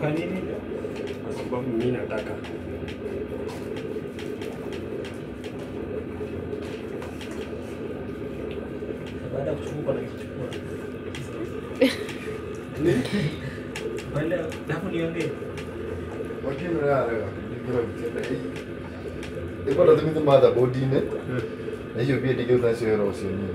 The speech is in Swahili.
Kwa nini? kwa sababu mimi nataka. Baada ya kuchukua na kichukua. Wale, hapo niongee. ĩkorwo thimithĩ mathabũndi-inĩ na icio bia ndigĩũtha cioera ũcio niĩ